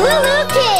Kids! little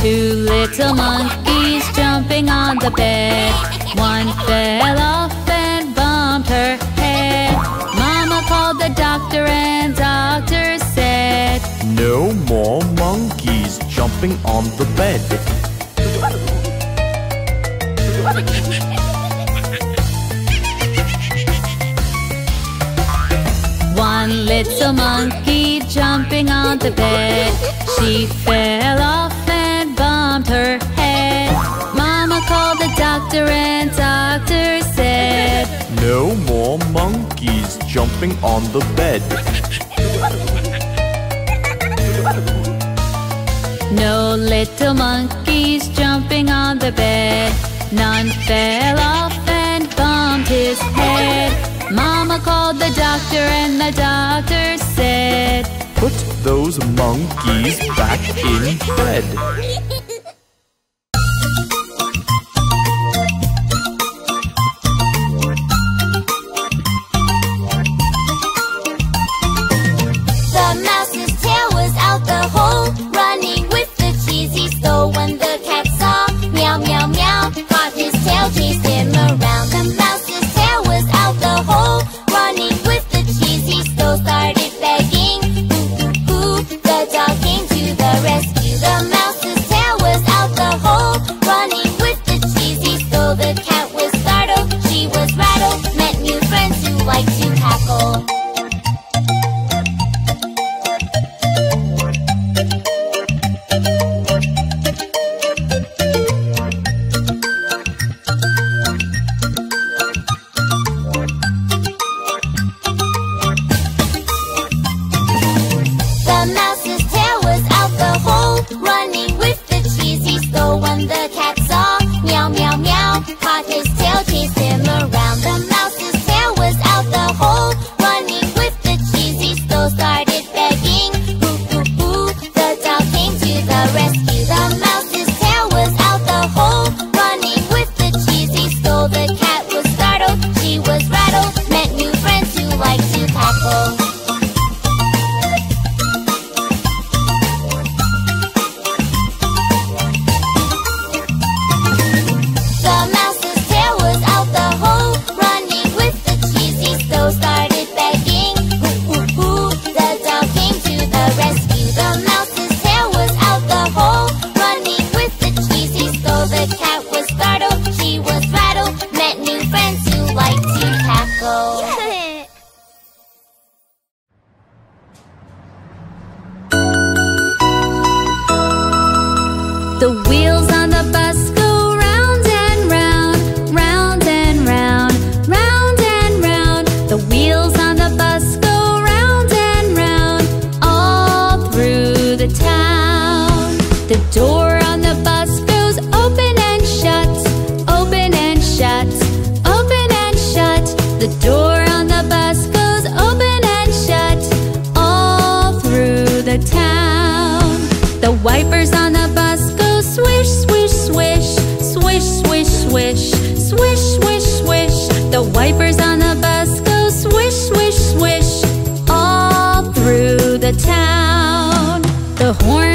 Two little monkeys jumping on the bed. One fell off and bumped her head. Mama called the doctor and doctor said, No more monkeys jumping on the bed. One little monkey jumping on the bed. She fell off her head. Mama called the doctor and doctor said, No more monkeys jumping on the bed. No little monkeys jumping on the bed. None fell off and bumped his head. Mama called the doctor and the doctor said, Put those monkeys back in bed. The wipers on the bus go swish, swish, swish all through the town. The horn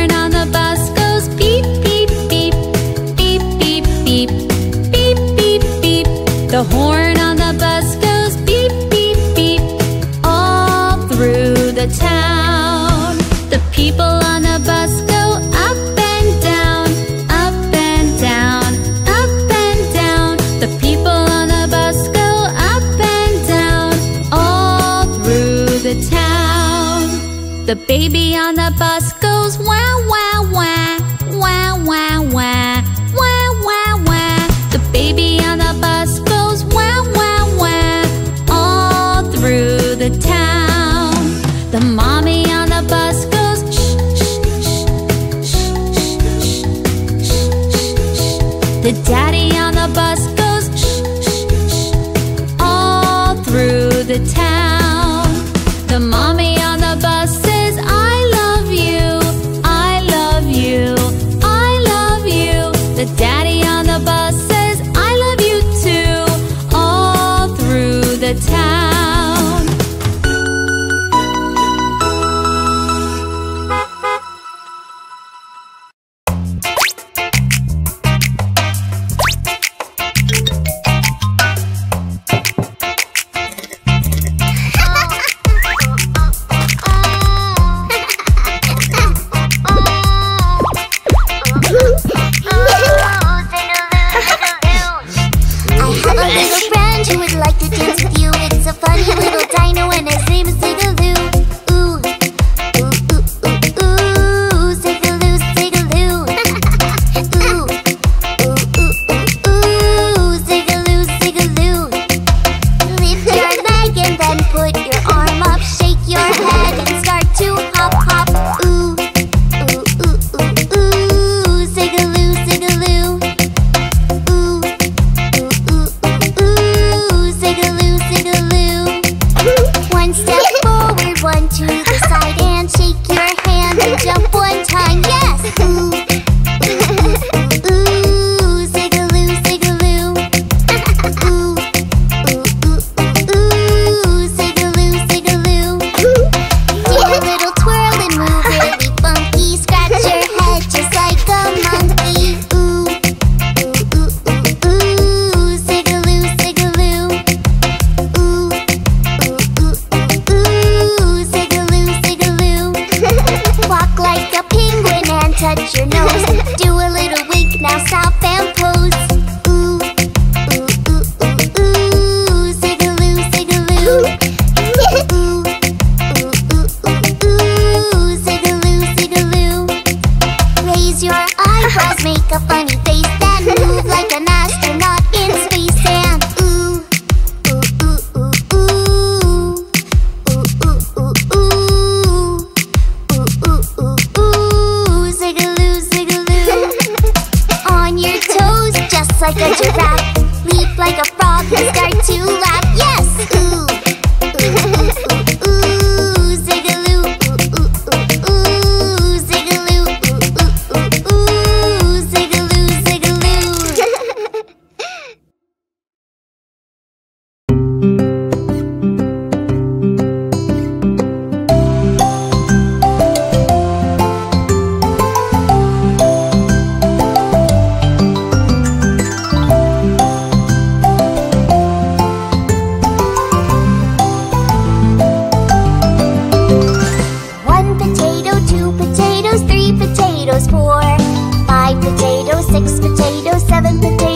five potatoes, six potatoes, seven potatoes.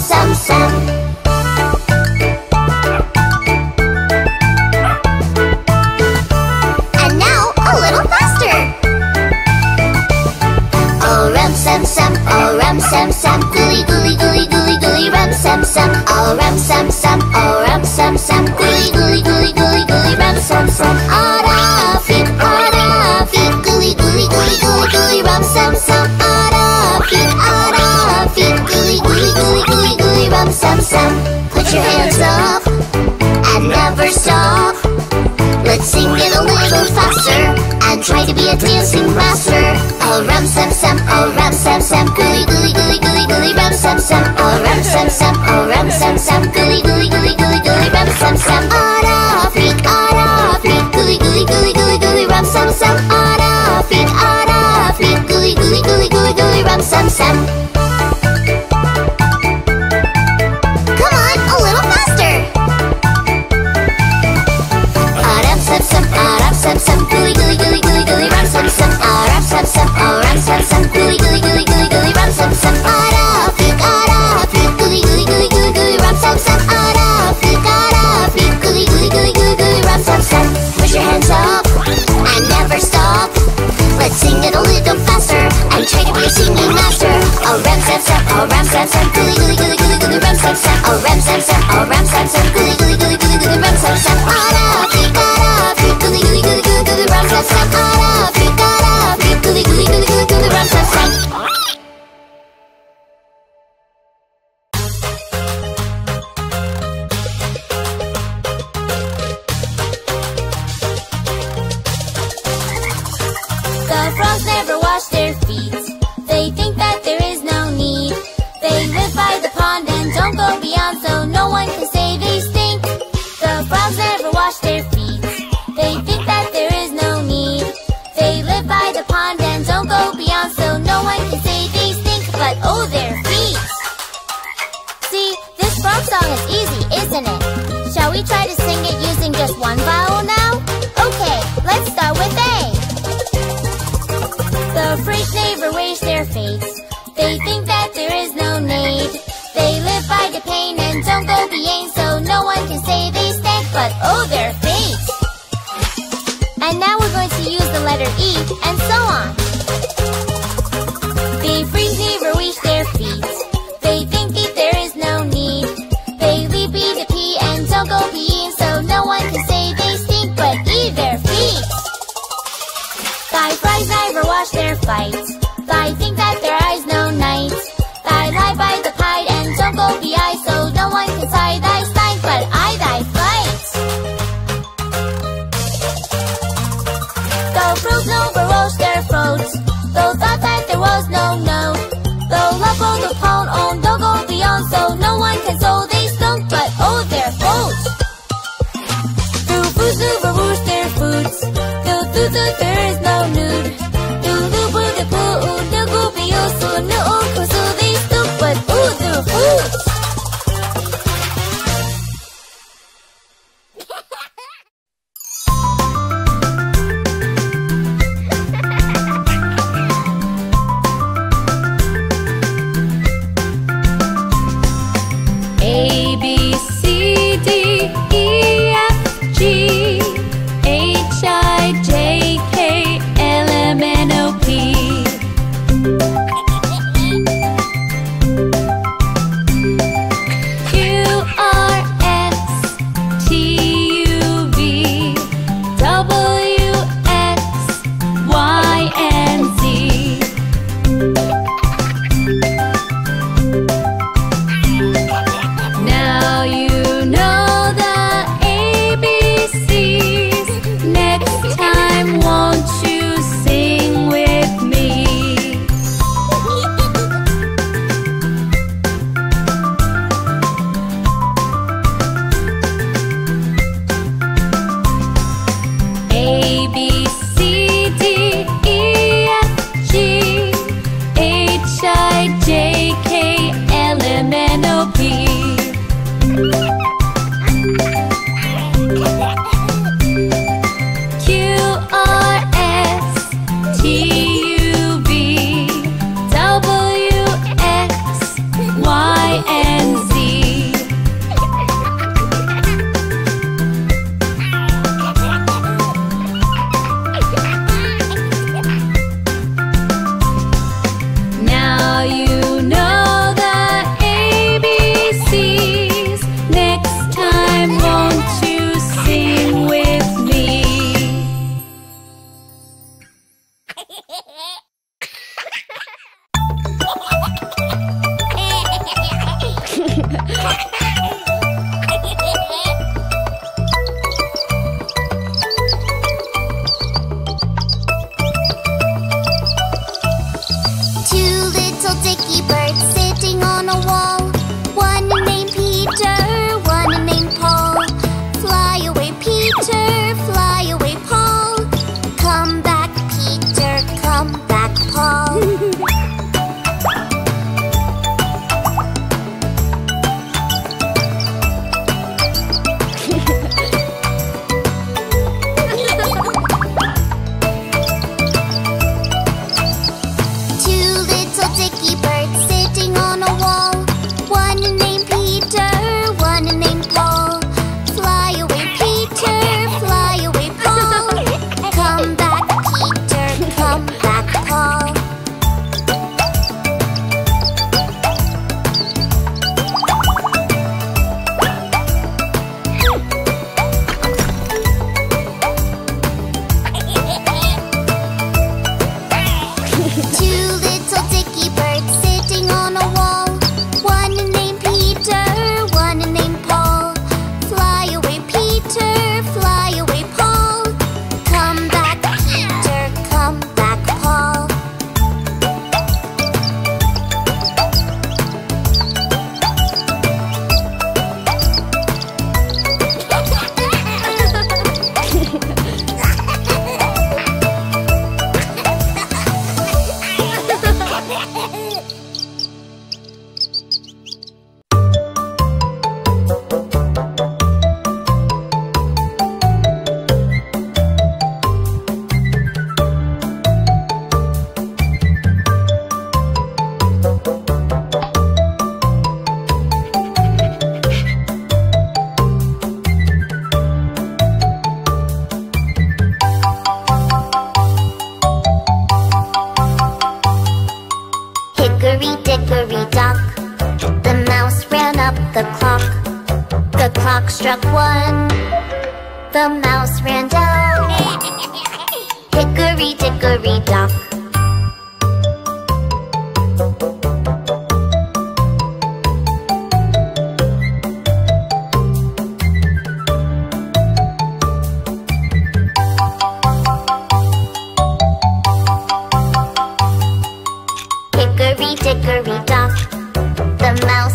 sam, sam. sam sam, oh ram sam sam, gully gully gully gully gully ram sam sam, oh ram sam sam, oh ram sam sam, gully gully gully gully gully ram sam sam, oh. be a dancing master. Oh, rum sum sum, oh, rum sum sum, gooey gooey gooey gooey gooey, rum sum sum, oh, rum sum sum, oh, rum sum sum, gooey gooey gooey gooey gooey, rum sum sum. Auto freak, auto freak, gooey gooey gooey gooey gooey, rum sum sum. Auto freak, auto freak, gooey gooey gooey gooey gooey, rum sum sum. oh ram sam sam, gooly gooly gooly gooly ram sam sam, oh ram sam sam, oh ram sam sam, gooly gooly gooly gooly ram sam sam, ara, tikara, gooly gooly gooly gooly gooly ram sam sam, ara.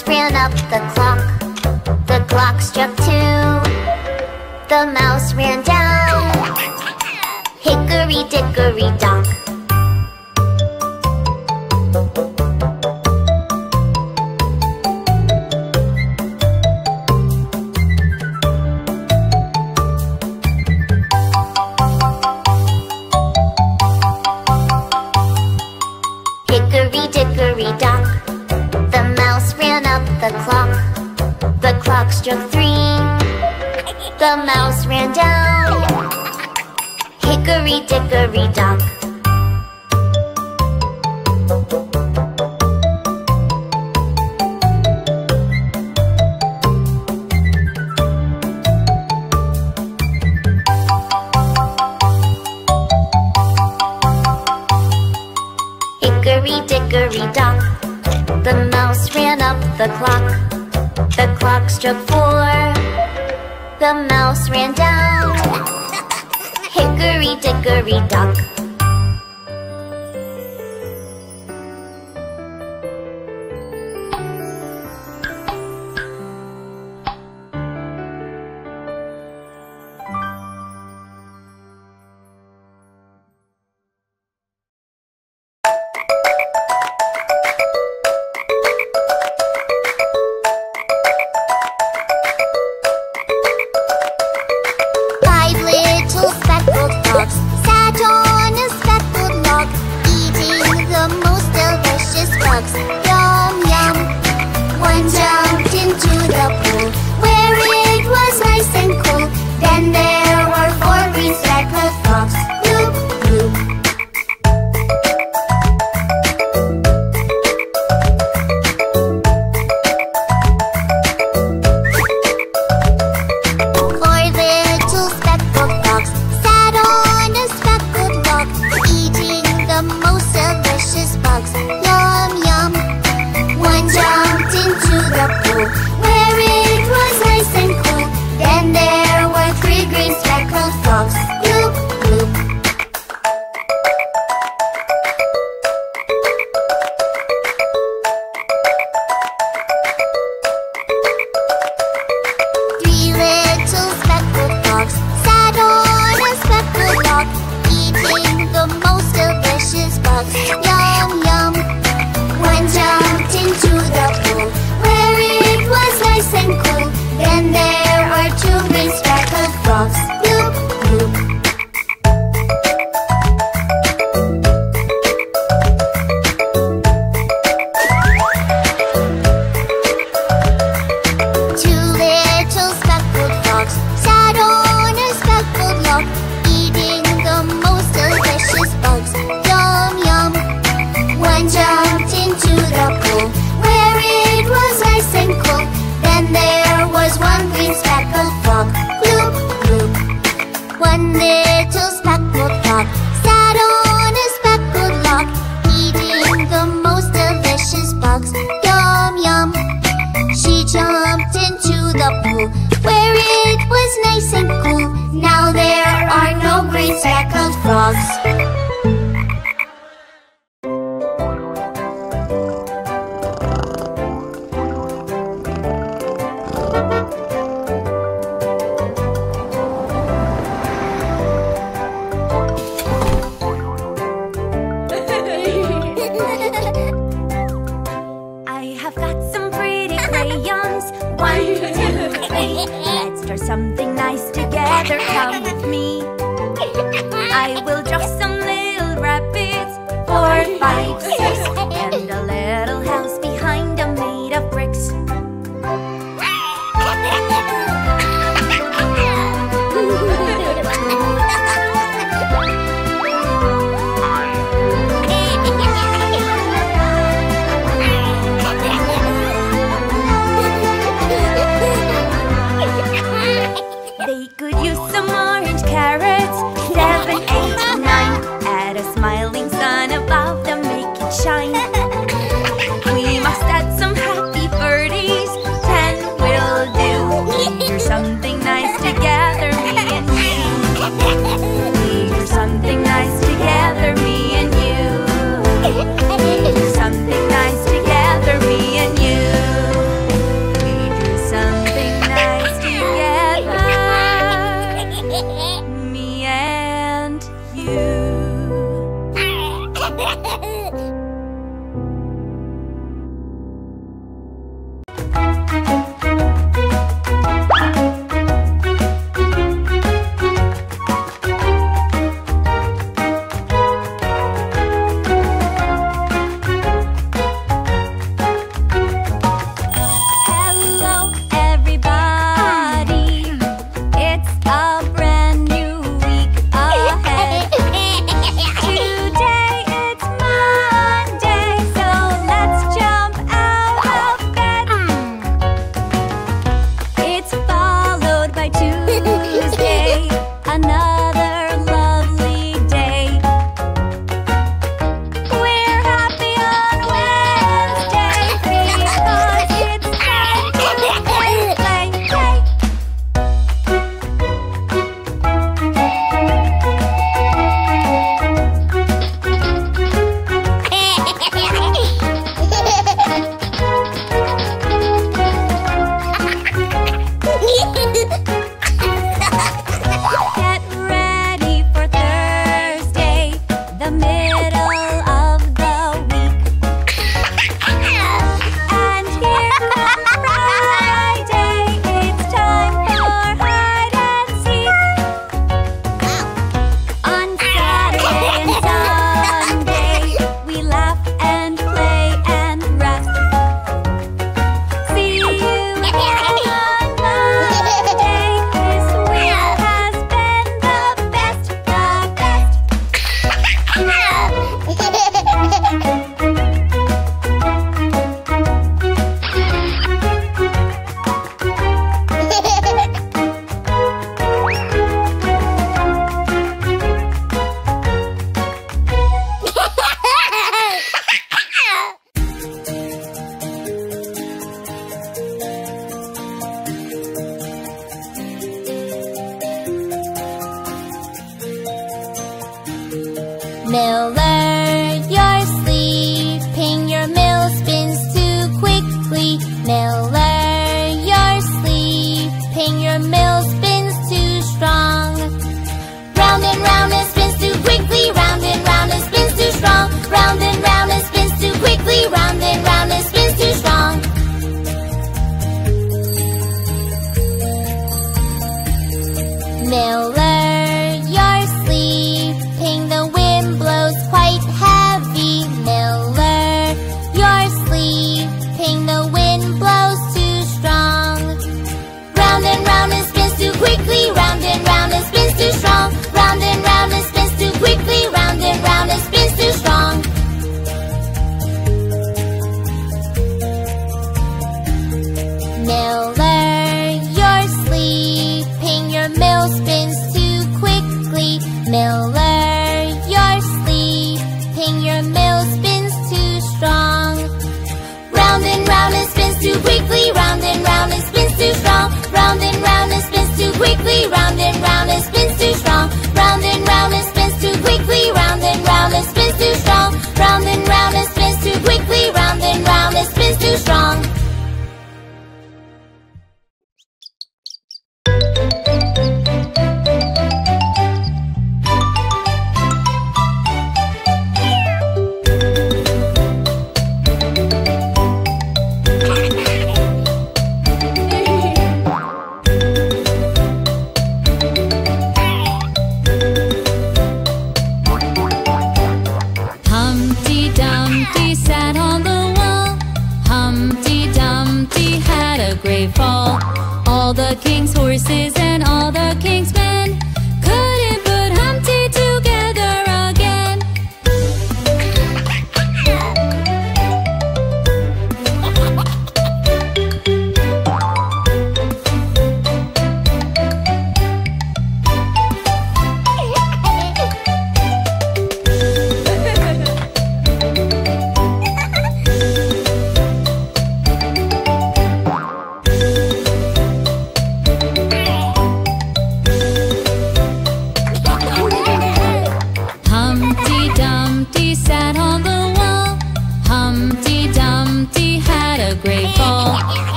mouse ran up the clock. The clock struck two. The mouse ran down. Hickory dickory dock. stroke three. The mouse ran down. Hickory dickory dock. Hickory dickory dock. The mouse ran up the clock four. The mouse ran down. Hickory dickory dock.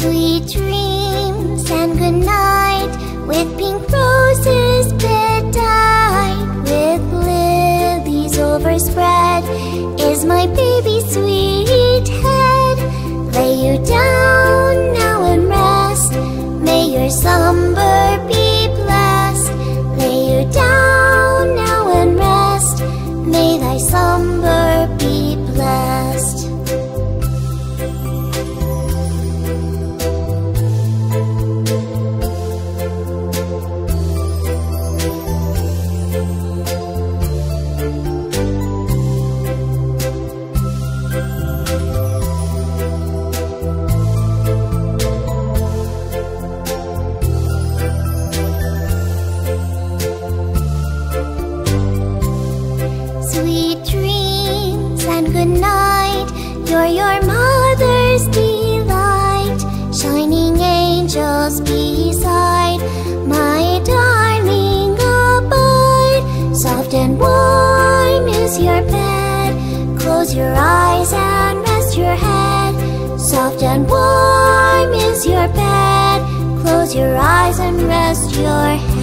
sweet dreams and good night with pink roses bedtied with lilies overspread is my baby sweet head. Lay you down now and rest. May your slumber rest your head.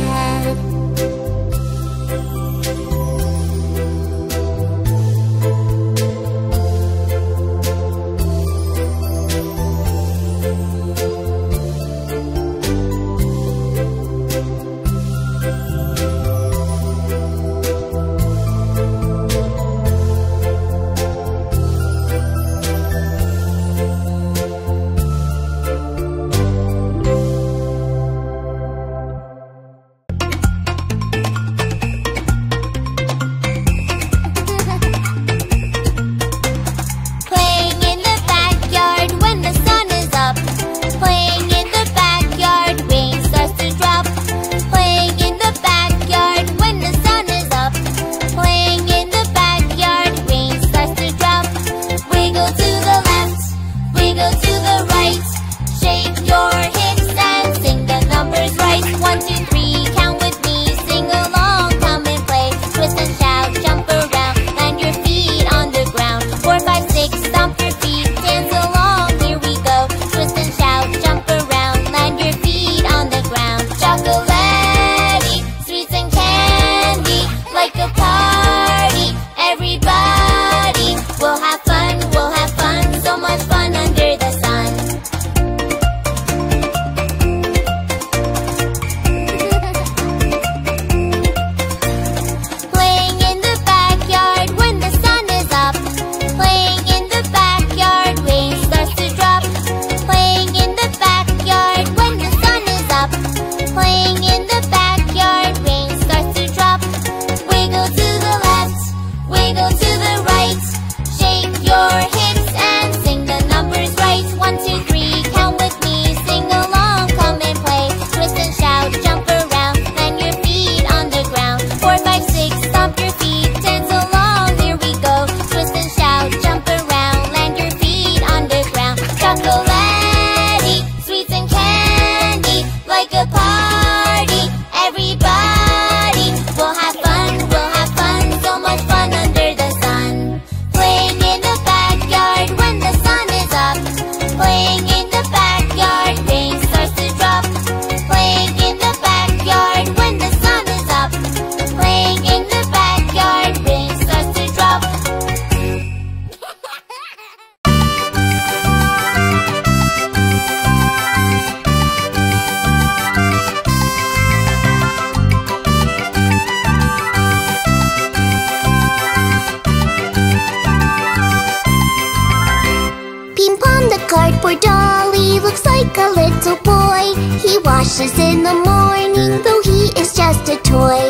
Poor Dolly looks like a little boy. He washes in the morning Though he is just a toy.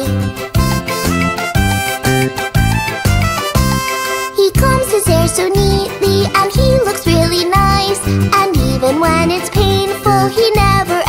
He combs his hair so neatly And he looks really nice. And even when it's painful He never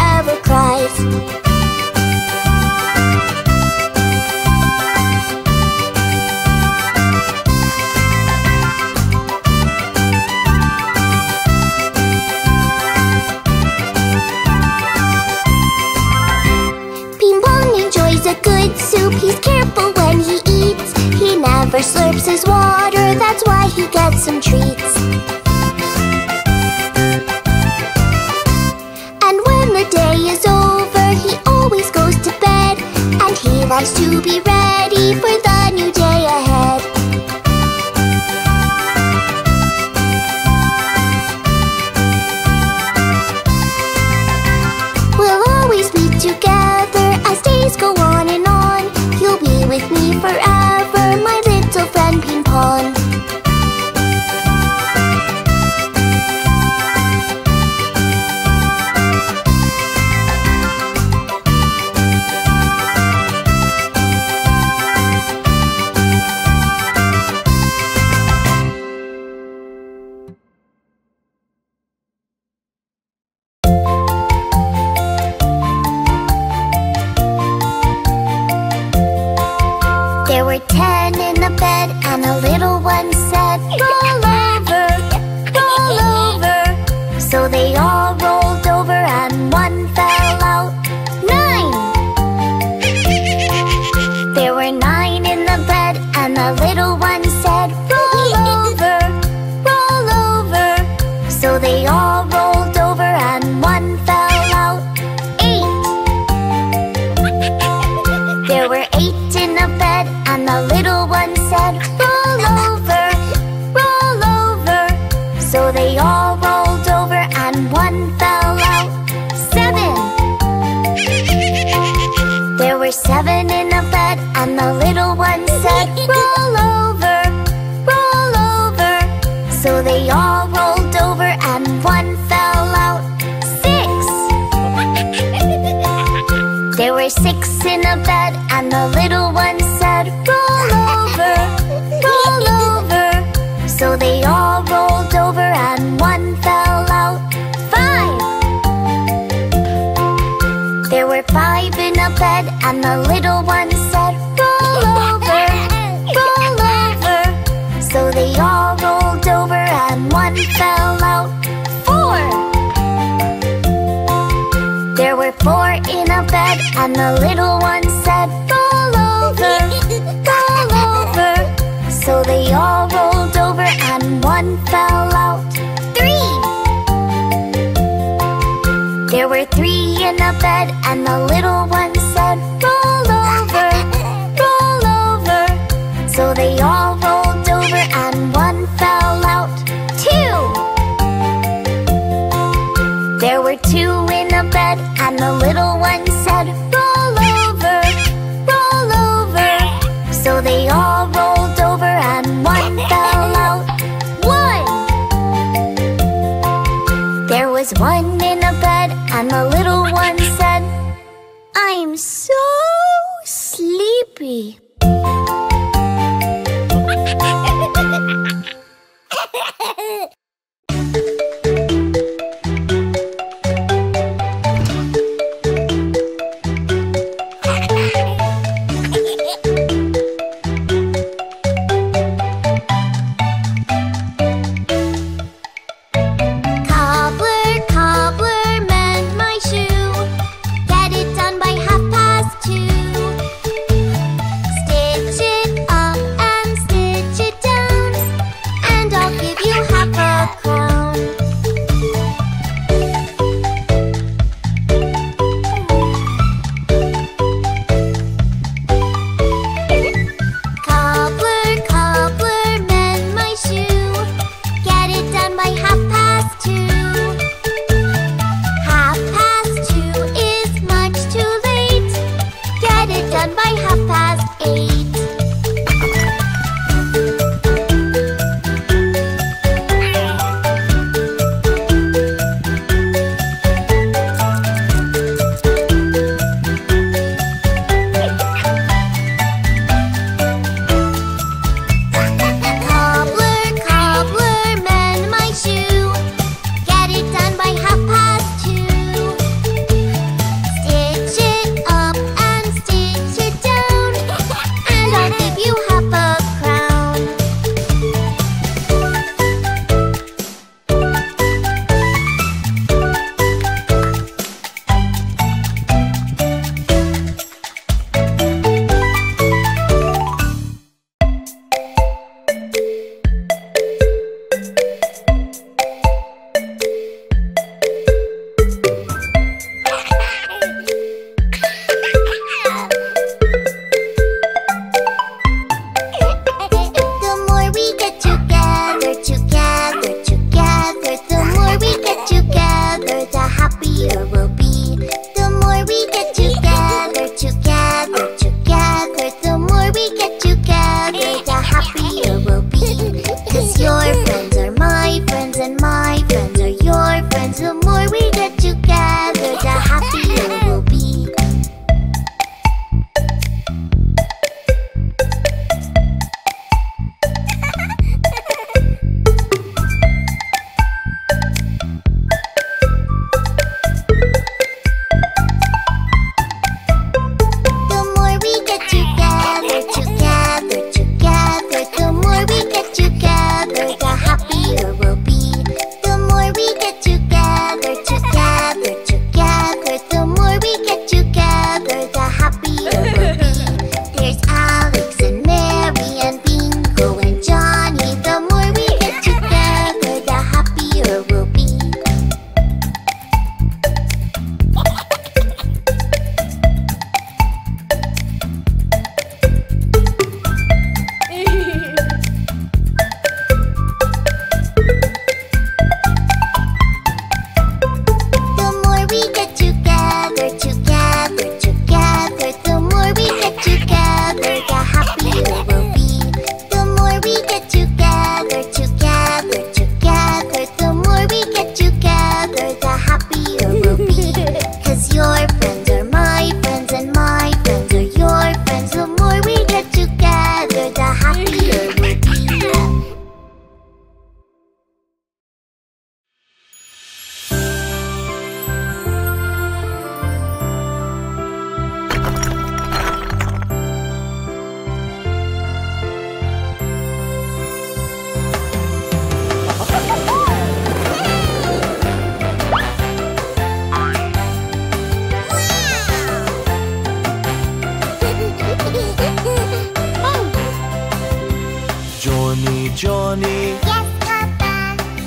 slurps his water That's why he gets some treats. And when the day is over He always goes to bed And he likes to be ready for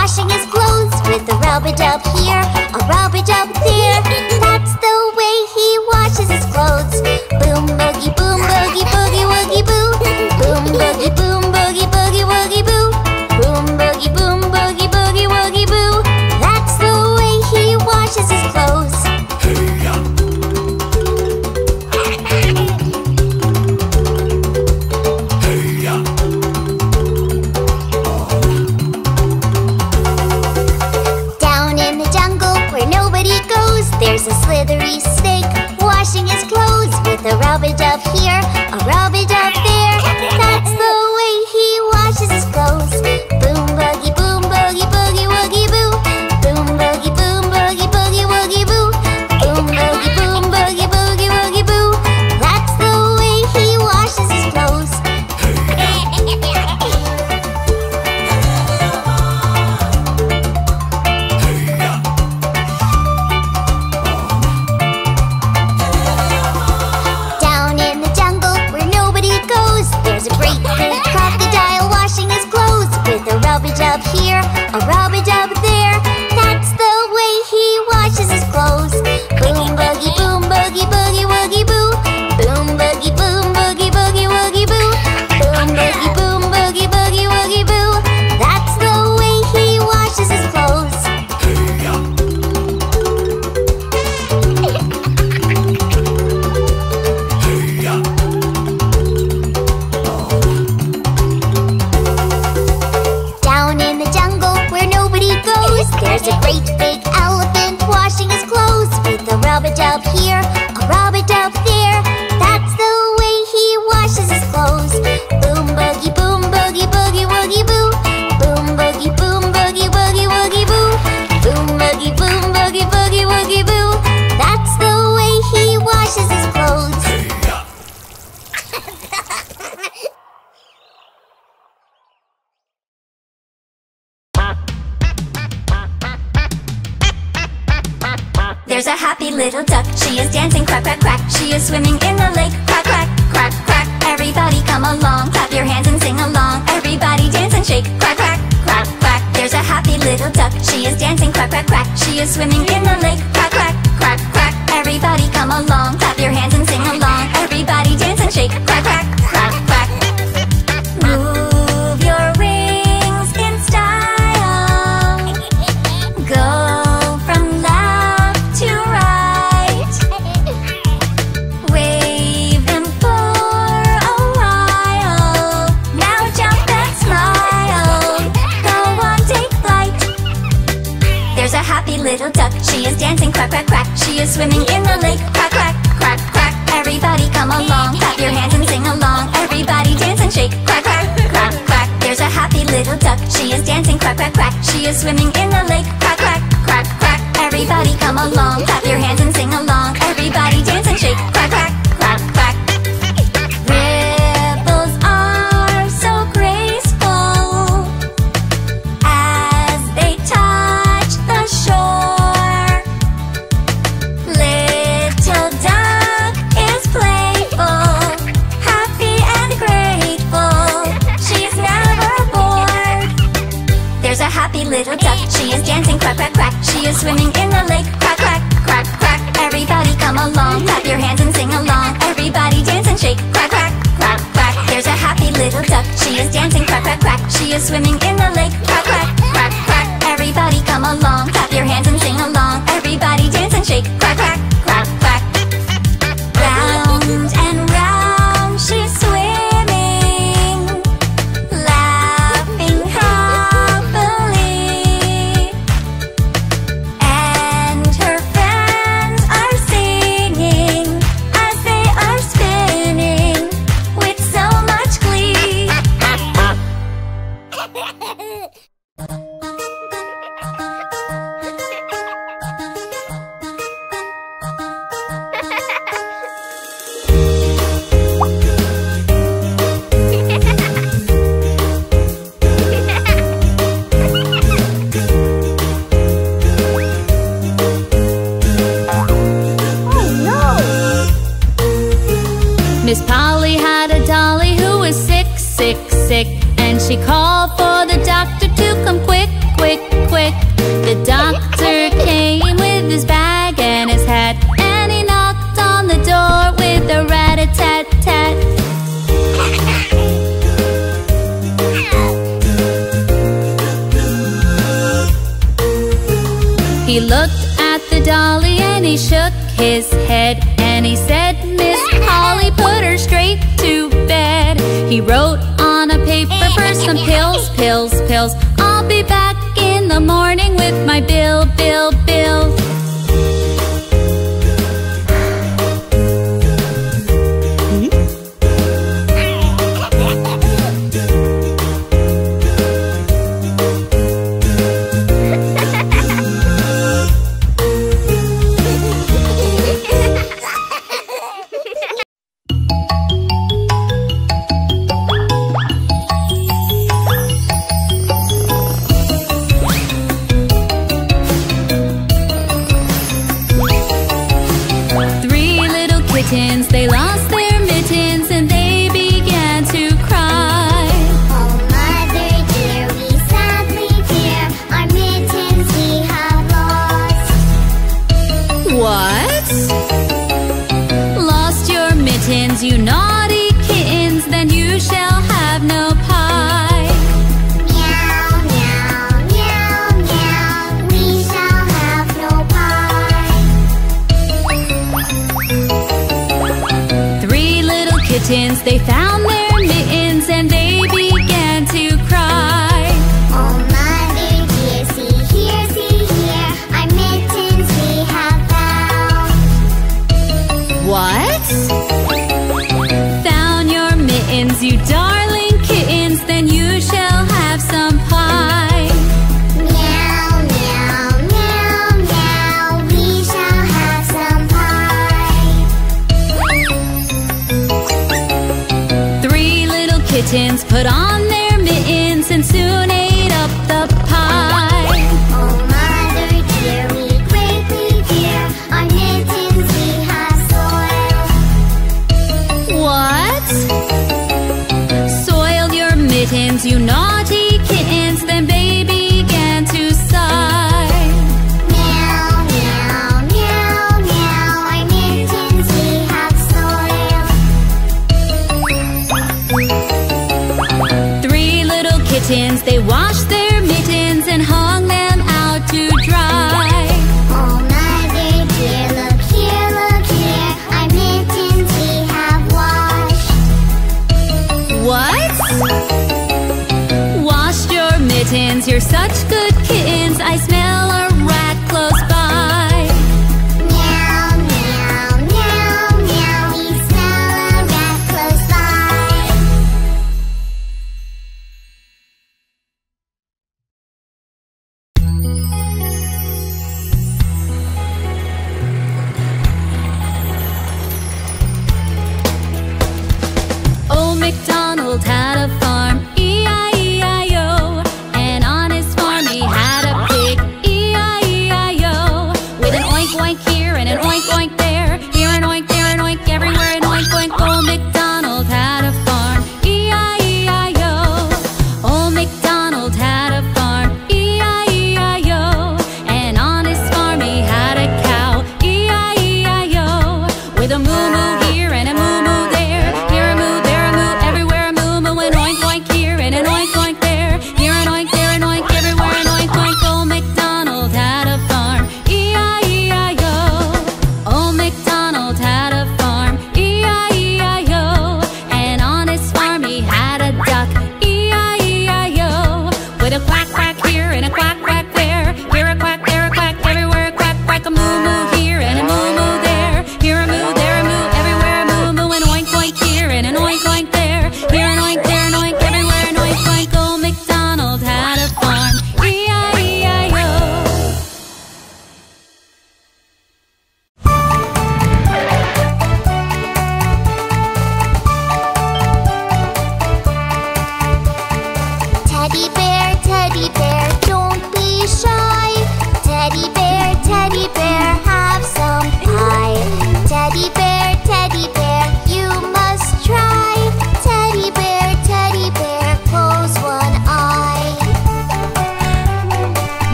washing his clothes with a rub-a-dub here, a rub-a-dub there.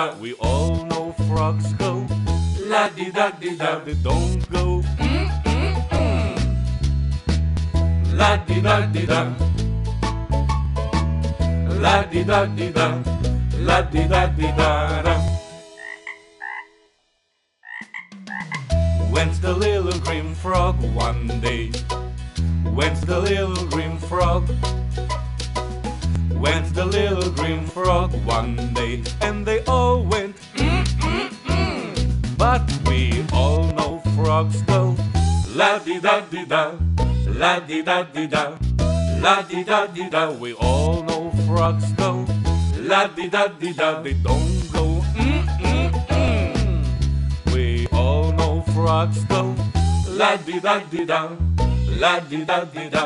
Da. We all know frogs go la di da di da. They don't go. La di da di da. La di da di da. La di da di da da. Went the little green frog one day. Went the little green frog. Went the little green frog one day, and they all went. "Mm, mm, mm." But we all know frogs go la di da di da, la di da di da, la di da di da. We all know frogs go la di da di da. They don't go. Mm, mm, mm. We all know frogs go la di da di da, la di da di da,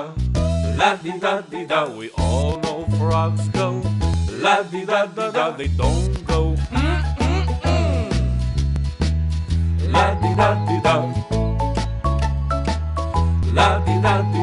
la di da di da. We all know frogs go la di da di da. They don't go. La di da di da. La di da di da.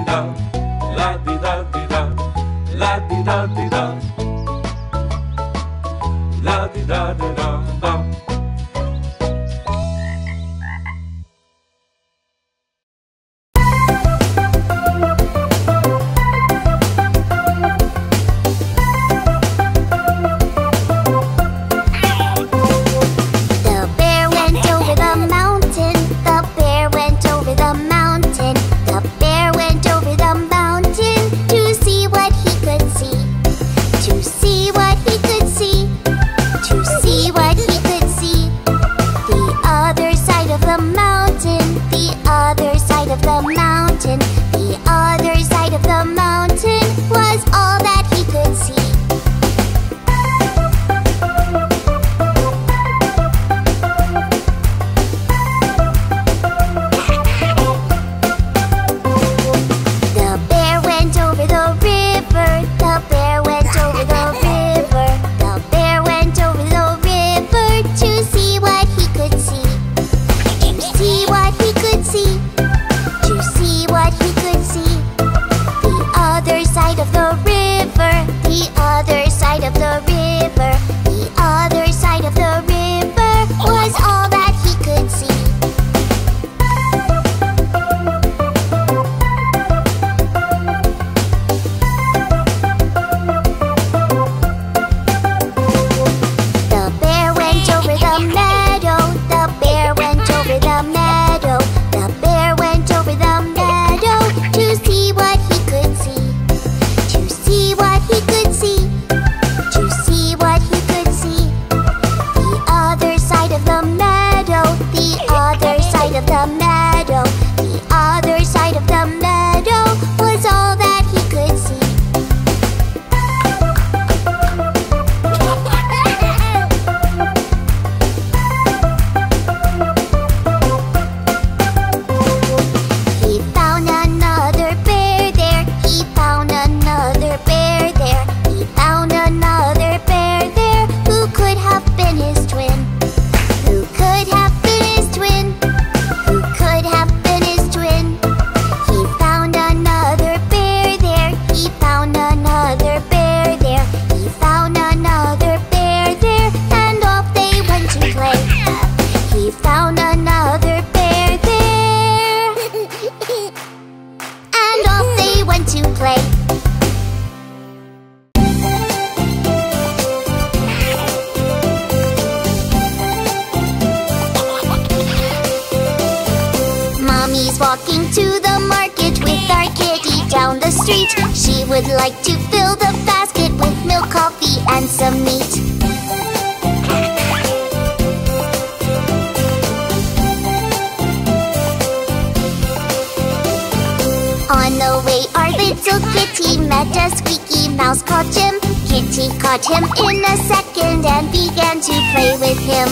caught him in a second and began to play with him.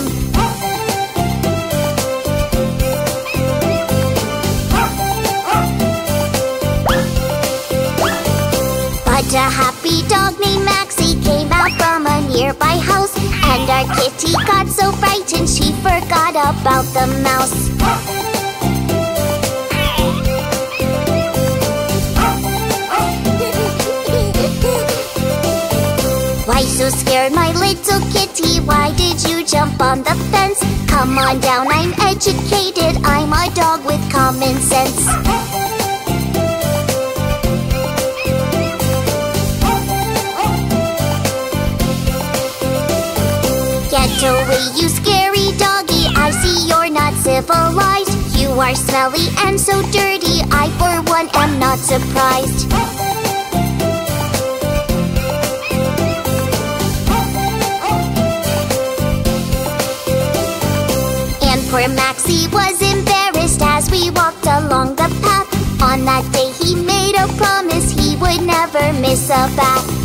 But a happy dog named Maxie came out from a nearby house And our kitty got so frightened she forgot about the mouse so scared, my little kitty? Why did you jump on the fence? Come on down, I'm educated I'm a dog with common sense. Get away, you scary doggy I see you're not civilized. You are smelly and so dirty I, for one, am not surprised. Poor Maxie was embarrassed as we walked along the path. On that day he made a promise he would never miss a bath.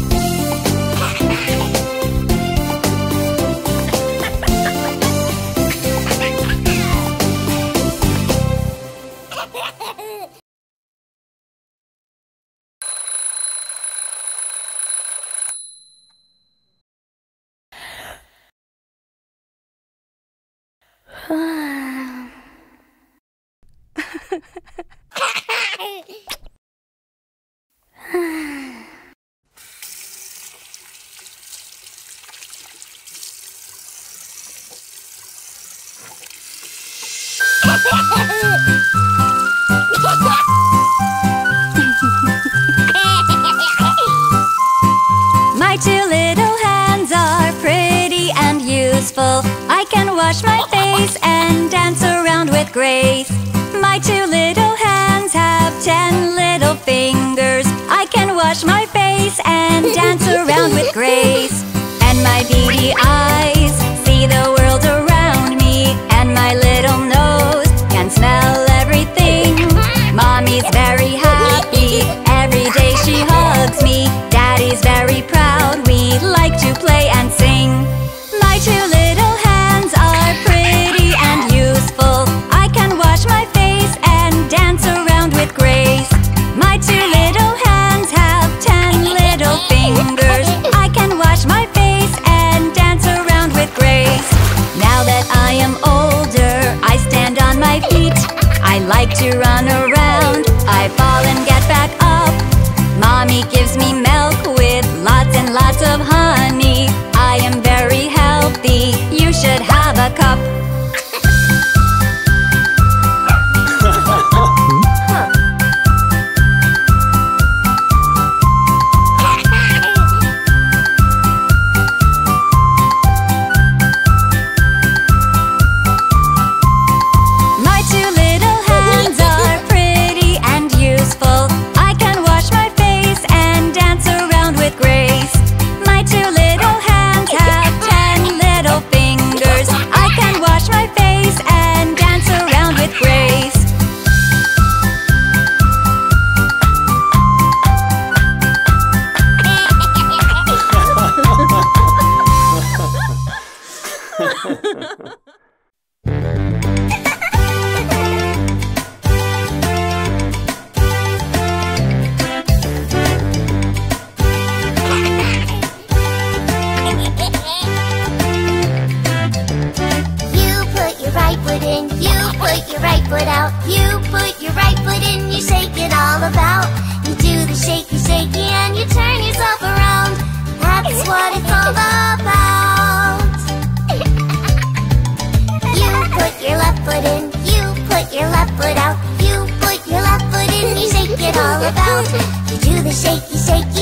your left foot out. You put your left foot in, you shake it all about. You do the shaky, shaky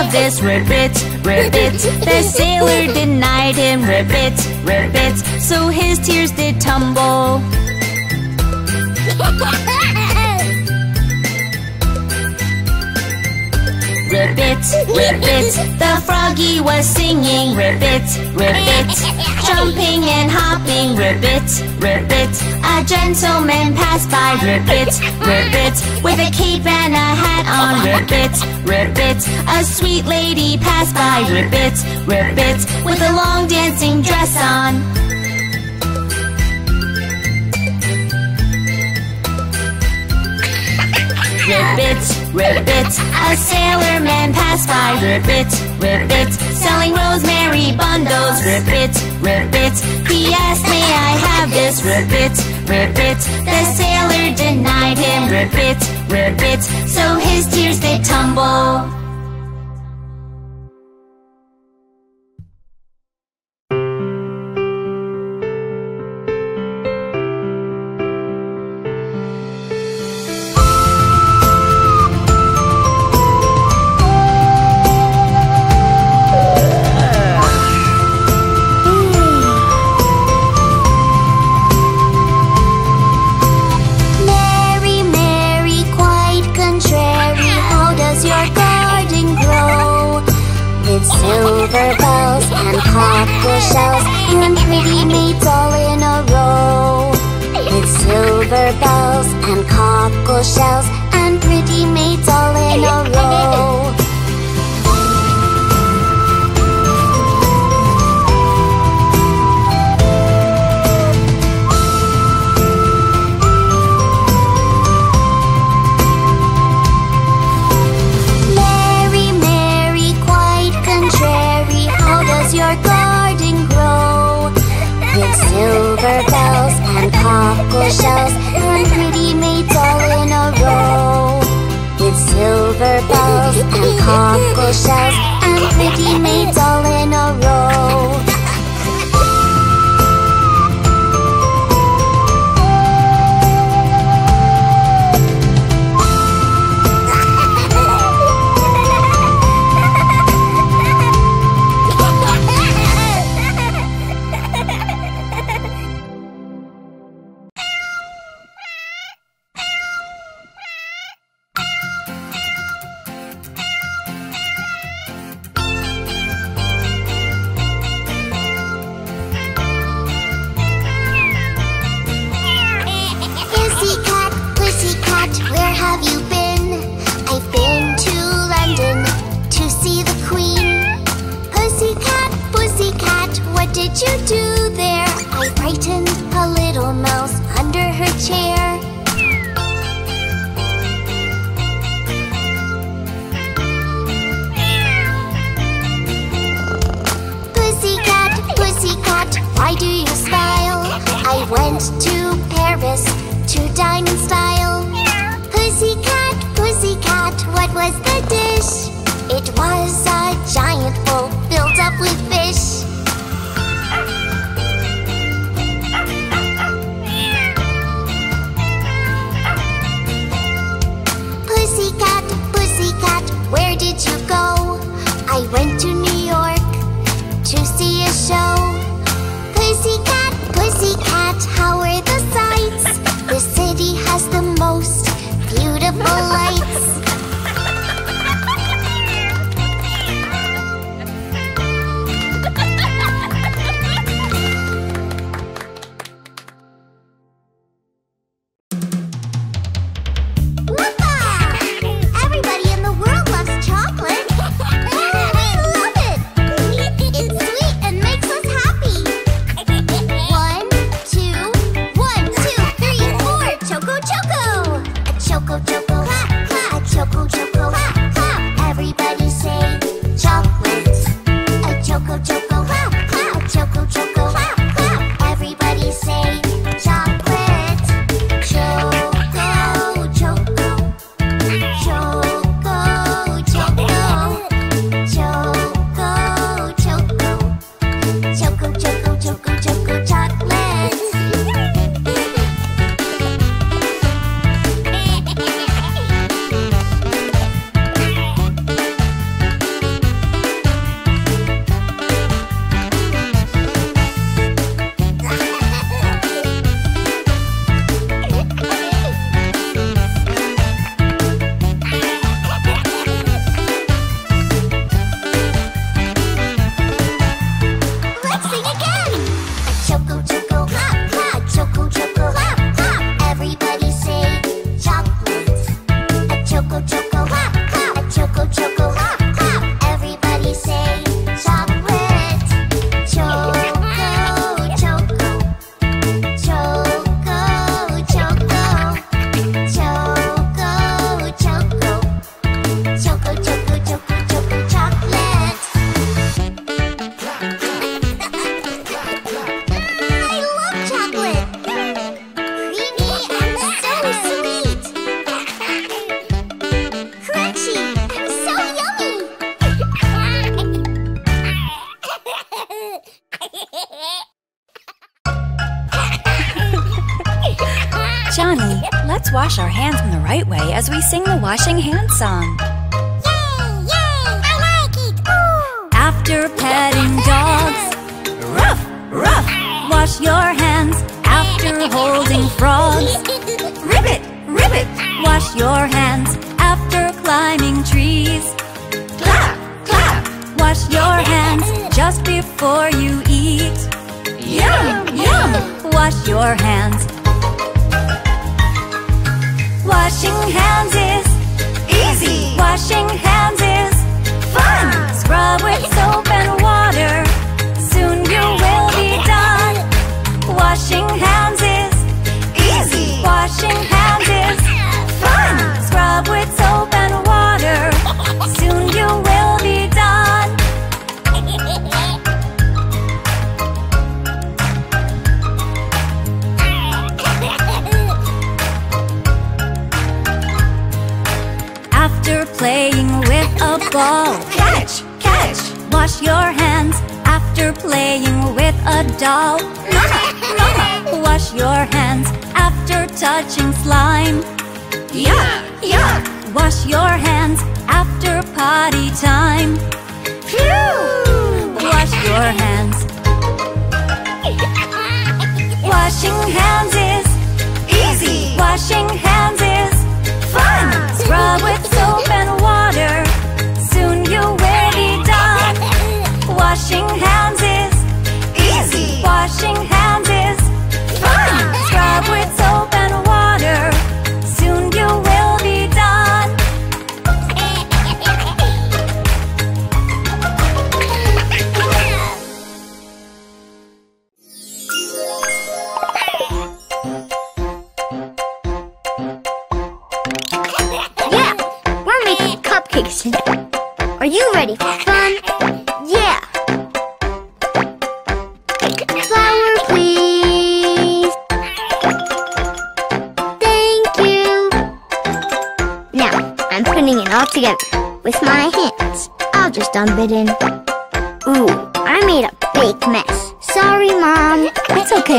I this Ribbit, ribbit, the sailor denied him Ribbit, ribbit, so his tears did tumble Ribbit, ribbit, the froggy was singing. Ribbit, ribbit, jumping and hopping. Ribbit, ribbit, a gentleman passed by. Ribbit, ribbit, with a cape and a hat on. Ribbit, ribbit, a sweet lady passed by. Ribbit, ribbit, with a long dancing dress on Ribbit, ribbit, a sailor man passed by. Ribbit, ribbit, selling rosemary bundles. Ribbit, ribbit, he asked may I have this? Ribbit, ribbit, the sailor denied him. Ribbit, ribbit, so his tears they tumble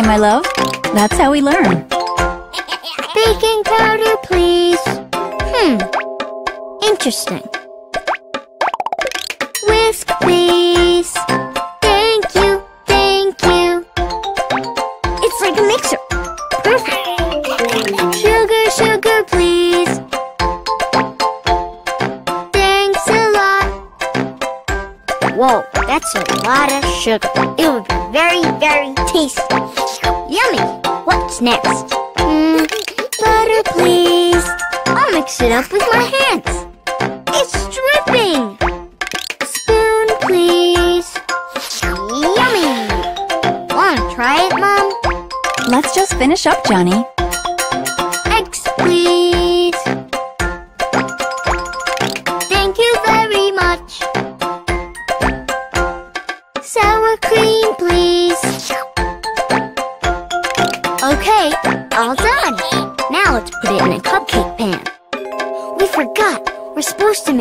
my love. That's how we learn. Baking powder, please. Hmm. Interesting. Whisk, please. Thank you, thank you. It's like a mixer. Perfect. Sugar, sugar, please. Thanks a lot. Whoa. That's a lot of sugar. It would be very, very tasty. Yummy. What's next? Mm, butter, please. I'll mix it up with my hands. It's dripping. Spoon, please. Yummy. Wanna try it, Mom? Let's just finish up, Johny.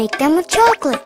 make them with chocolate.